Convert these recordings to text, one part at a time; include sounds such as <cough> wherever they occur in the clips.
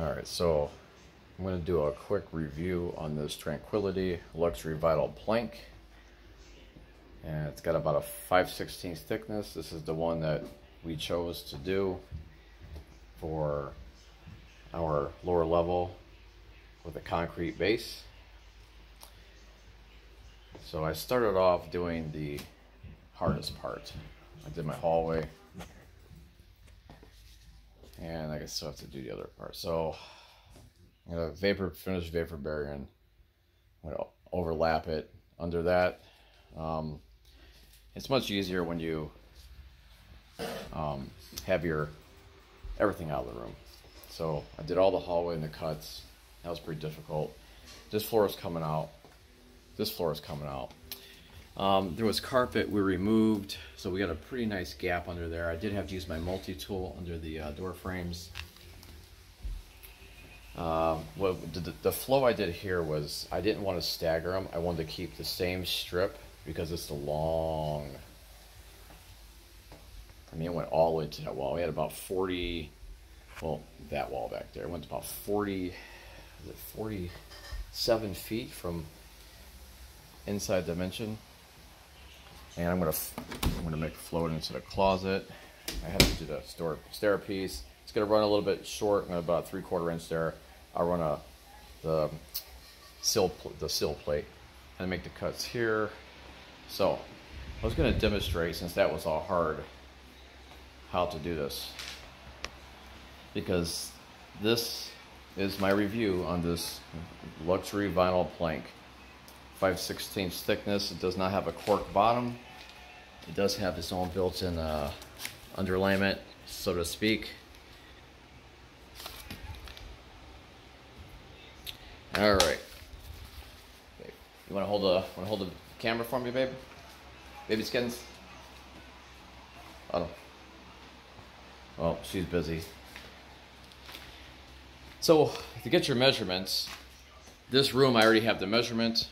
All right, so I'm going to do a quick review on this Tranquility Luxury Vinyl Plank. And it's got about a 5 16 thickness. This is the one that we chose to do for our lower level with a concrete base. So I started off doing the hardest part. I did my hallway and I guess still have to do the other part. So I'm gonna vapor finish vapor barrier and gonna overlap it under that. Um, it's much easier when you um, have your everything out of the room. So I did all the hallway and the cuts. That was pretty difficult. This floor is coming out. This floor is coming out. Um, there was carpet we removed, so we got a pretty nice gap under there. I did have to use my multi-tool under the uh, door frames. Um, well, the, the, flow I did here was, I didn't want to stagger them. I wanted to keep the same strip because it's a long, I mean, it went all the way to that wall. We had about 40, well, that wall back there. It went about 40, is it 47 feet from inside dimension and I'm gonna I'm gonna make a float into the closet. I have to do the store stair piece. It's gonna run a little bit short. About three quarter inch there. I'll run a the sill the sill plate and make the cuts here. So I was gonna demonstrate since that was all hard how to do this because this is my review on this luxury vinyl plank 5 16 thickness. It does not have a cork bottom. It does have its own built-in uh, underlayment, so to speak. All right. You want to hold the want to hold the camera for me, babe? Baby skins. Oh. Well, she's busy. So to get your measurements, this room I already have the measurement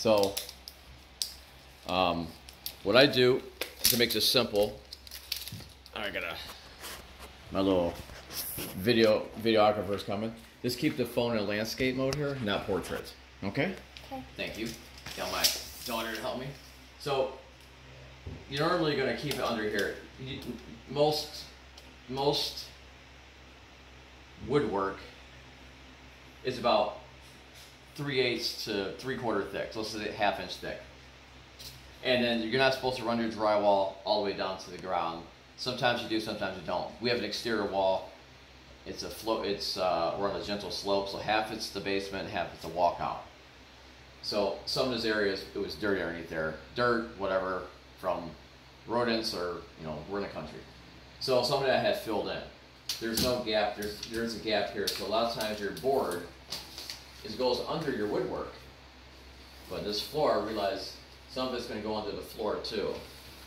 so um, what I do to make this simple, I got a my little video videographer's coming. Just keep the phone in landscape mode here, not portrait. Okay? Okay. Thank you. Tell my daughter to help me. So you're normally going to keep it under here. You, most most woodwork is about three eighths to three quarter thick. So let's say half inch thick. And then you're not supposed to run your drywall all the way down to the ground. Sometimes you do, sometimes you don't. We have an exterior wall. It's a float. It's uh, we're on a gentle slope, so half it's the basement, half it's the walkout. So some of those areas it was dirty underneath there, dirt, whatever, from rodents or you know we're in the country. So some of that had filled in. There's no gap. There's there's a gap here. So a lot of times your board is goes under your woodwork. But this floor, I realize some of it's going to go under the floor too.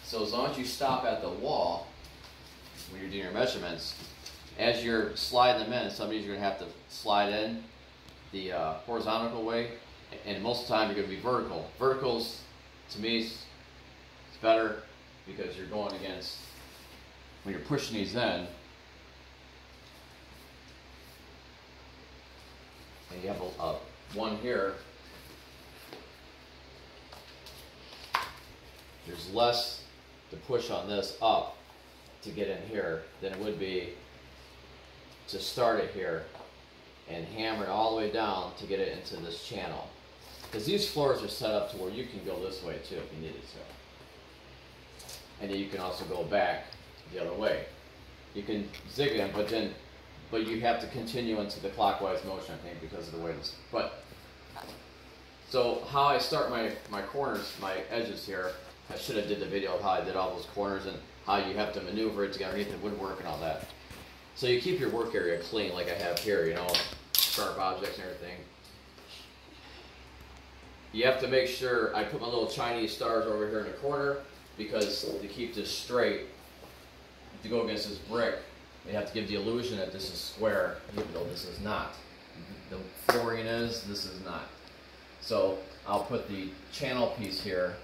So as long as you stop at the wall when you're doing your measurements, as you're sliding them in, some of these you're going to have to slide in the uh, horizontal way, and most of the time you're going to be vertical. Verticals, to me, is better because you're going against, when you're pushing these in, and you have a, one here, there's less to push on this up to get in here than it would be to start it here and hammer it all the way down to get it into this channel. Because these floors are set up to where you can go this way too if you needed to. And then you can also go back the other way. You can zig them, but then but you have to continue into the clockwise motion, I think, because of the way this. But so how I start my my corners, my edges here. I should have did the video of how I did all those corners and how you have to maneuver it to get underneath the woodwork and all that. So you keep your work area clean, like I have here. You know, sharp objects and everything. You have to make sure I put my little Chinese stars over here in the corner because to keep this straight, to go against this brick, we have to give the illusion that this is square, even though this is not. The flooring is, this is not. So I'll put the channel piece here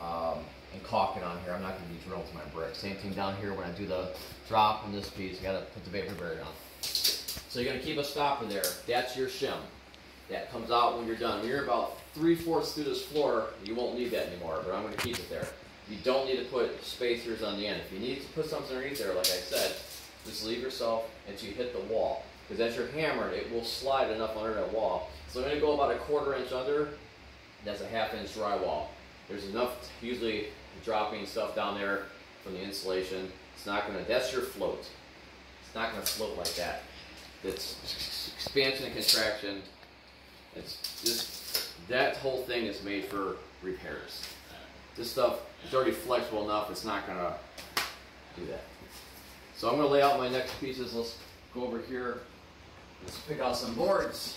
um, and caulking on here. I'm not going to be drilling to my brick. Same thing down here when I do the drop in this piece. I got to put the vapor barrier on. So you're going to keep a stopper there. That's your shim. That comes out when you're done. When you're about three-fourths through this floor, you won't need that anymore, but I'm going to keep it there. You don't need to put spacers on the end. If you need to put something underneath there, like I said, just leave yourself until you hit the wall. Because as you're hammered, it will slide enough under that wall. So I'm going to go about a quarter inch under. That's a half inch drywall. There's enough, usually dropping stuff down there from the insulation. It's not going to, that's your float. It's not going to float like that. It's expansion and contraction. It's just, that whole thing is made for repairs. This stuff is already flexible enough, it's not going to do that. So I'm going to lay out my next pieces. Let's go over here. Let's pick out some boards.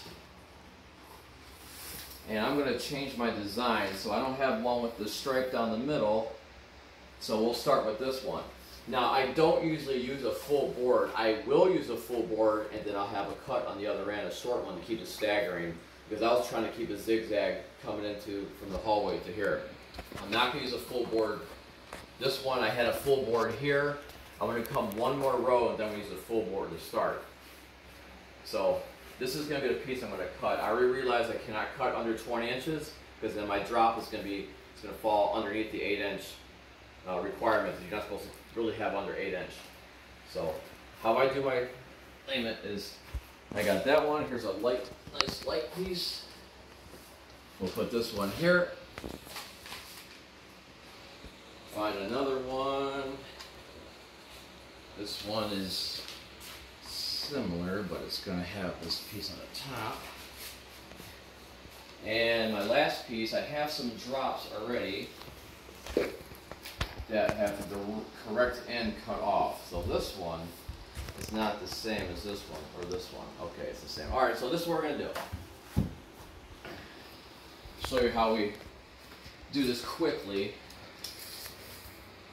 And I'm going to change my design so I don't have one with the stripe down the middle. So we'll start with this one. Now I don't usually use a full board. I will use a full board and then I'll have a cut on the other end, a short one to keep it staggering because I was trying to keep a zigzag coming into from the hallway to here. I'm not going to use a full board. This one I had a full board here. I'm to come one more row and then we use a full board to start. So this is going to be the piece I'm going to cut. I already realized I cannot cut under 20 inches because then my drop is going to be it's to fall underneath the 8 inch uh, requirement. You're not supposed to really have under 8 inch. So how I do my layment is I got that one. Here's a light, nice light piece. We'll put this one here. Find another one. This one is similar, but it's going to have this piece on the top. And my last piece, I have some drops already that have the correct end cut off. So this one is not the same as this one, or this one. Okay, it's the same. All right, so this is what we're going to do. Show you how we do this quickly,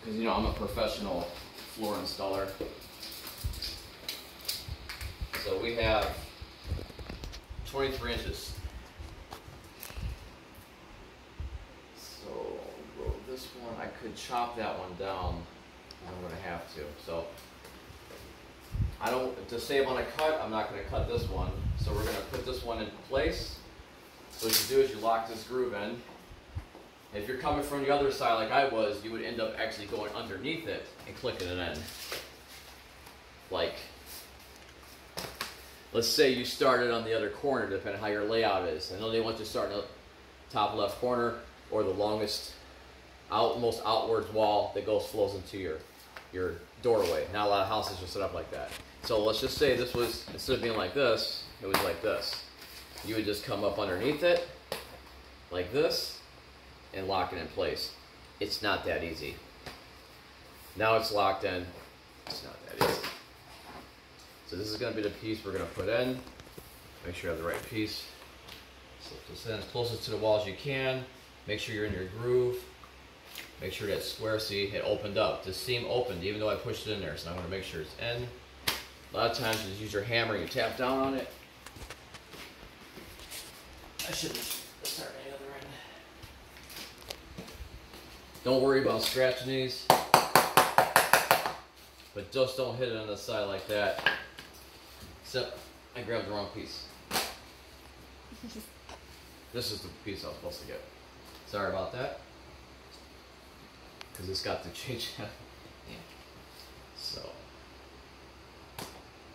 because you know I'm a professional floor installer. So we have 23 inches. So go this one. I could chop that one down. I'm going to have to. So I don't, to save on a cut, I'm not going to cut this one. So we're going to put this one in place. So what you do is you lock this groove in. If you're coming from the other side like I was, you would end up actually going underneath it and clicking it in. Like let's say you started on the other corner, depending on how your layout is. I know they want you to start in the top left corner or the longest, out, most outwards wall that goes flows into your your doorway. Not a lot of houses are set up like that. So let's just say this was instead of being like this, it was like this. You would just come up underneath it, like this, and lock it in place. It's not that easy. Now it's locked in. It's not that easy. So this is going to be the piece we're going to put in. Make sure you have the right piece. Slip this in as closest to the wall as you can. Make sure you're in your groove. Make sure that square, see, it opened up. The seam opened even though I pushed it in there. So I'm going to make sure it's in. A lot of times you just use your hammer, you tap down on it. I shouldn't start any other end. Don't worry about scratching these. But just don't hit it on the side like that. Except I grabbed the wrong piece. <laughs> this is the piece I was supposed to get. Sorry about that. Because it's got the change. <laughs> yeah. So.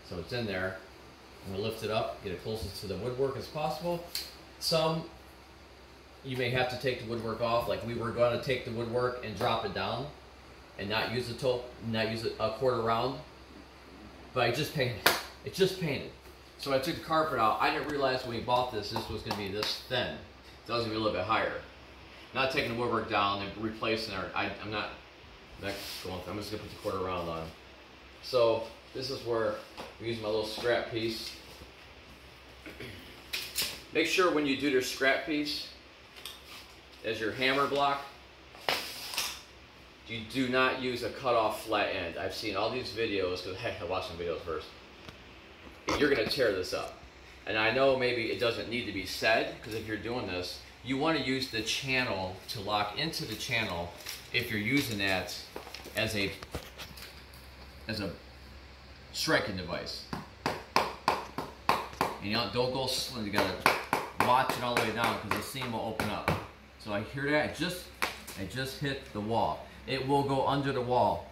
So it's in there. I'm going to lift it up, get it closest to the woodwork as possible. Some, you may have to take the woodwork off. Like we were going to take the woodwork and drop it down and not use the top, not use a quarter round. But I just painted. It's just painted. So I took the carpet out. I didn't realize when we bought this, this was going to be this thin. So it was going to be a little bit higher. Not taking the woodwork down and replacing it. I, am not, not going. I'm just going to put the quarter round on. So this is where we use my little scrap piece. <clears throat> Make sure when you do your scrap piece as your hammer block, you do not use a cut off flat end. I've seen all these videos, because heck, I watched some videos first you're going to tear this up. And I know maybe it doesn't need to be said, because if you're doing this, you want to use the channel to lock into the channel if you're using that as a as a striking device. And you don't, don't go slow. You gotta watch it all the way down because the seam will open up. So I hear that. I just I just hit the wall. It will go under the wall.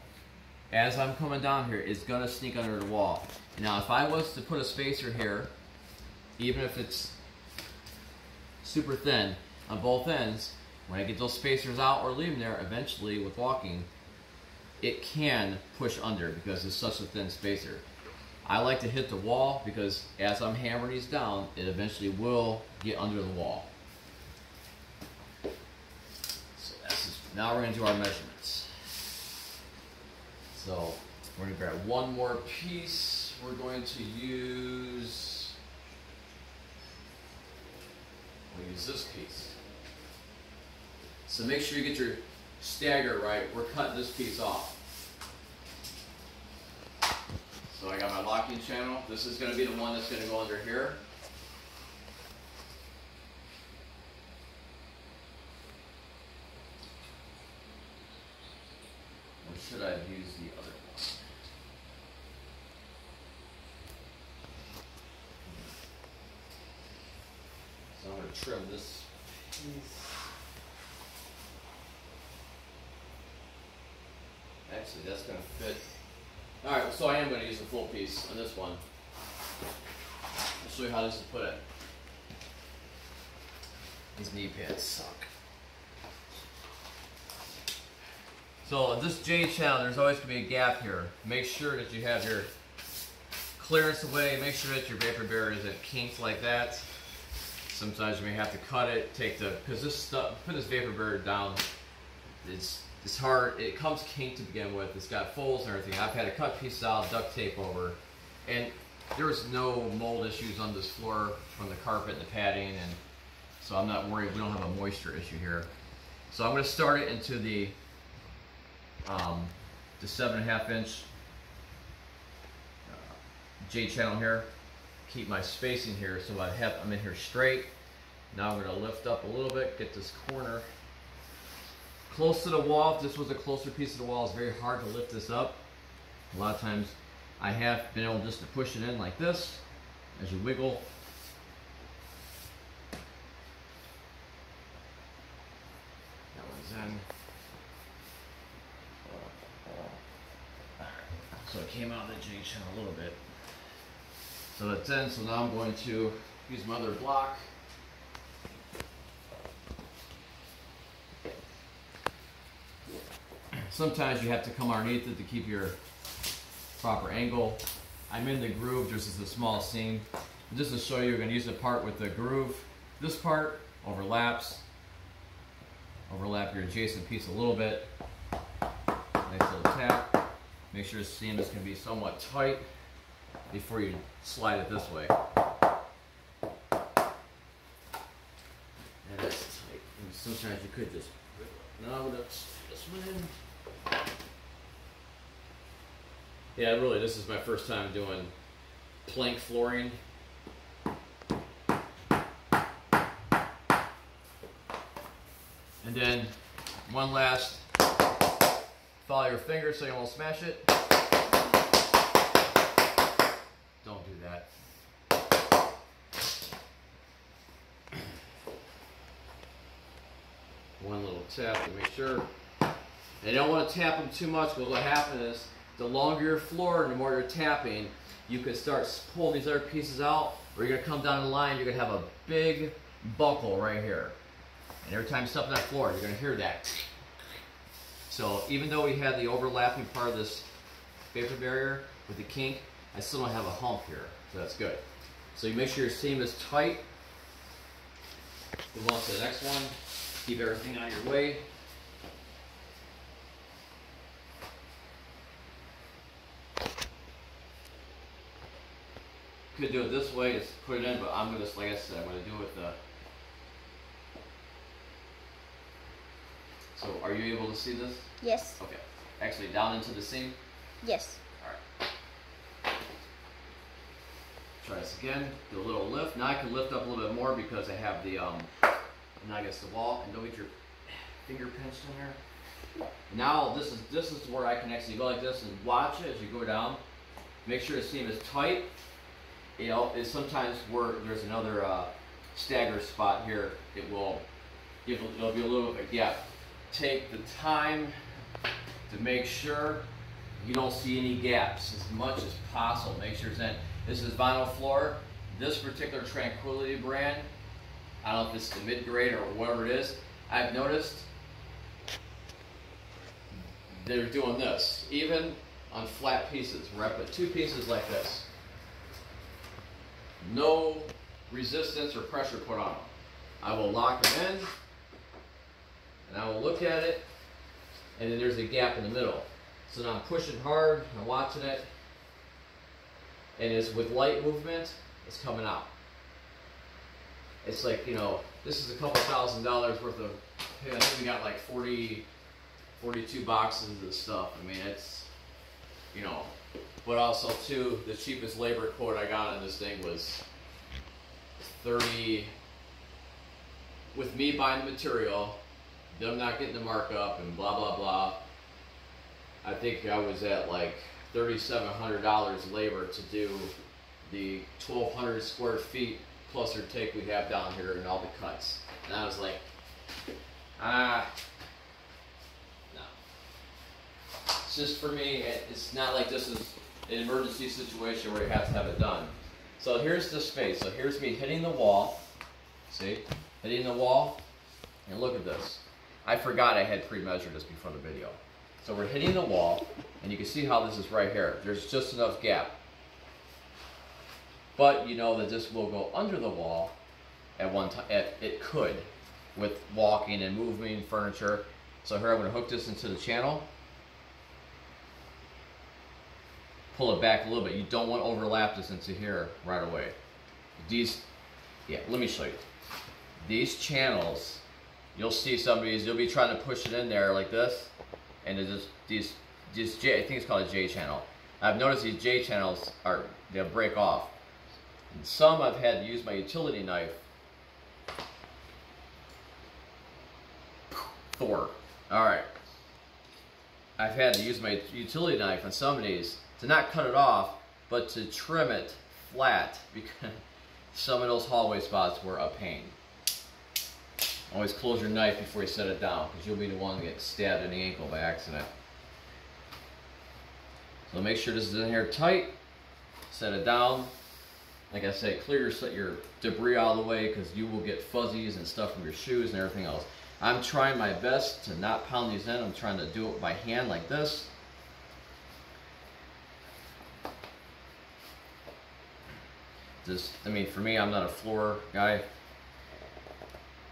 As I'm coming down here, it's gonna sneak under the wall. Now, if I was to put a spacer here, even if it's super thin on both ends, when I get those spacers out or leave them there, eventually with walking, it can push under because it's such a thin spacer. I like to hit the wall because as I'm hammering these down, it eventually will get under the wall. So that's just, now we're gonna do our measurements. So we're gonna grab one more piece. We're going to use, we'll use this piece. So make sure you get your stagger right. We're cutting this piece off. So I got my locking channel. This is going to be the one that's going to go under here. Should I use the other one? So I'm going to trim this piece. Actually, that's going to fit. Alright, so I am going to use the full piece on this one. I'll show you how this is put in. These knee pads suck. So this J channel, there's always going to be a gap here. Make sure that you have your clearance away. Make sure that your vapor barrier isn't kinked like that. Sometimes you may have to cut it, take the, because this stuff, put this vapor barrier down, it's it's hard. It comes kinked to begin with. It's got folds and everything. I've had to cut pieces out, duct tape over, and there was no mold issues on this floor from the carpet and the padding, and so I'm not worried. We don't have a moisture issue here. So I'm going to start it into the um, the seven and a half inch uh, J channel here. Keep my spacing here so I have I'm in here straight. Now I'm going to lift up a little bit, get this corner close to the wall. If this was a closer piece of the wall, it's very hard to lift this up. A lot of times I have been able just to push it in like this as you wiggle. That one's in. So it channel a little bit. So that's in, so now I'm going to use my other block. Sometimes you have to come underneath it to keep your proper angle. I'm in the groove just as a small seam. Just to show you, we're going to use the part with the groove. This part overlaps. Overlap your adjacent piece a little bit. Nice little tap. Make sure the seam is going to be somewhat tight before you slide it this way. And that's tight. And sometimes you could just, no, I'm going to this in. Yeah, really, this is my first time doing plank flooring. And then one last, follow your finger so you won't smash it. Don't do that. One little tap to make sure. And you don't want to tap them too much because what happens is the longer your floor and the more you're tapping, you can start pulling these other pieces out or you're going to come down the line, you're going to have a big buckle right here. And every time you step on that floor, you're going to hear that. So even though we had the overlapping part of this vapor barrier with the kink, I still don't have a hump here, so that's good. So you make sure your seam is tight. Move on to the next one. Keep everything out of your way. could do it this way, just put it in, but I'm gonna, like I said, I'm gonna do it the. So are you able to see this? Yes. Okay. Actually, down into the seam. Yes. Alright. Try this again. Do a little lift. Now I can lift up a little bit more because I have the um now I guess the wall and don't get your finger pinched in there. Now this is this is where I can actually go like this and watch it as you go down. Make sure the seam is tight. You know, it's sometimes where there's another uh, stagger spot here, it will give there'll be a little bit of a gap. Take the time to make sure you don't see any gaps as much as possible. Make sure it's in. This is vinyl floor. This particular Tranquility brand, I don't know if it's the mid-grade or whatever it is, I've noticed they're doing this. Even on flat pieces, where I put two pieces like this. No resistance or pressure put on them. I will lock them in, I will look at it, and then there's a gap in the middle. So now I'm pushing hard, I'm watching it, and it's with light movement, it's coming out. It's like, you know, this is a couple thousand dollars worth of, I think we got like 40, 42 boxes of stuff. I mean, it's, you know, but also too, the cheapest labor quote I got on this thing was 30, with me buying the material, them not getting the markup and blah, blah, blah. I think I was at like $3,700 labor to do the 1,200 square feet plus or take we have down here and all the cuts. And I was like, ah, no. It's just for me, it's not like this is an emergency situation where you have to have it done. So here's the space. So here's me hitting the wall. See? Hitting the wall. And look at this. I forgot I had pre-measured this before the video. So we're hitting the wall, and you can see how this is right here. There's just enough gap. But you know that this will go under the wall at one time. It could with walking and moving furniture. So here I'm going to hook this into the channel. Pull it back a little bit. You don't want to overlap this into here right away. These, yeah, let me show you. These channels, you'll see some of these, you'll be trying to push it in there like this. And it just, these, these J, I think it's called a J channel. I've noticed these J channels are, they'll break off. And some I've had to use my utility knife. Thor. Alright. I've had to use my utility knife on some of these to not cut it off, but to trim it flat because <laughs> some of those hallway spots were a pain. Always close your knife before you set it down because you'll be the one to get stabbed in the ankle by accident. So make sure this is in here tight. Set it down. Like I said, clear your, your debris out of the way because you will get fuzzies and stuff from your shoes and everything else. I'm trying my best to not pound these in. I'm trying to do it by hand like this. Just, I mean, for me, I'm not a floor guy.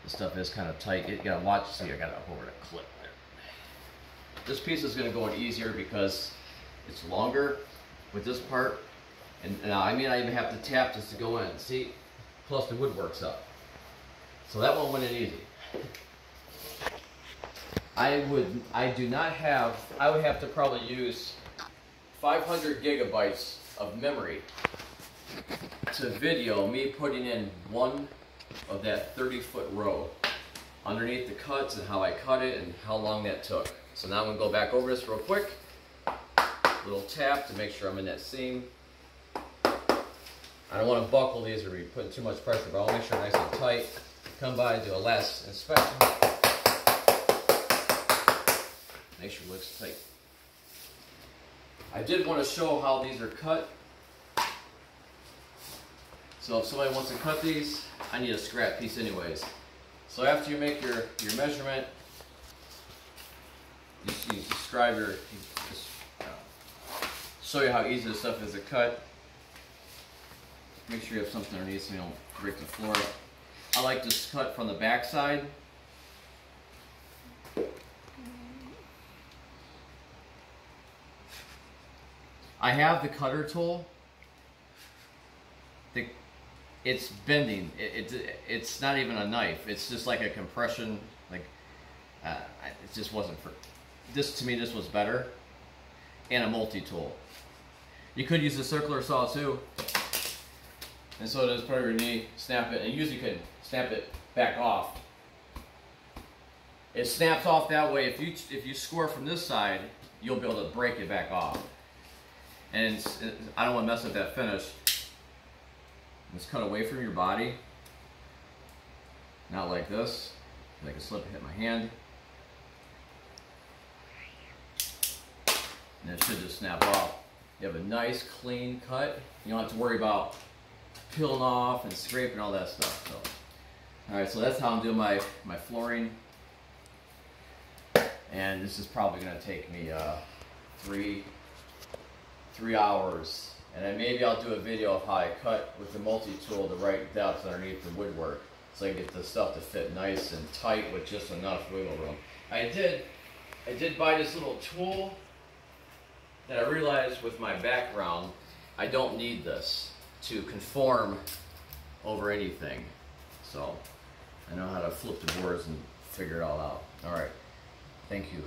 This stuff is kind of tight. You gotta watch, see, I gotta over the clip there. This piece is gonna go in easier because it's longer with this part. And now I may not even have to tap just to go in. See, plus the wood works up. So that one went in easy. I would, I do not have, I would have to probably use 500 gigabytes of memory to video me putting in one of that 30 foot row underneath the cuts and how I cut it and how long that took. So now I'm gonna go back over this real quick. Little tap to make sure I'm in that seam. I don't want to buckle these or be putting too much pressure, but I'll make sure nice and tight. Come by do a last inspection. Make sure it looks tight. I did want to show how these are cut so if somebody wants to cut these, I need a scrap piece anyways. So after you make your, your measurement, you, you describe your, uh, show you how easy this stuff is to cut. Make sure you have something underneath so you don't break the floor. I like to cut from the back side. I have the cutter tool. It's bending. It, it, it's not even a knife. It's just like a compression. Like uh, it just wasn't for this. To me, this was better, and a multi-tool. You could use a circular saw too. And so does part of your knee. Snap it, and you usually can snap it back off. it snaps off that way. If you if you score from this side, you'll be able to break it back off. And I don't want to mess up that finish. Just cut away from your body. Not like this. I can slip hit my hand. And it should just snap off. You have a nice clean cut. You don't have to worry about peeling off and scraping all that stuff. So, all right, so that's how I'm doing my, my flooring. And this is probably gonna take me uh, three, three hours. And then maybe I'll do a video of how I cut with the multi-tool the right depth underneath the woodwork. So I can get the stuff to fit nice and tight with just enough wiggle room. I did, I did buy this little tool that I realized with my background, I don't need this to conform over anything. So I know how to flip the boards and figure it all out. All right. Thank you.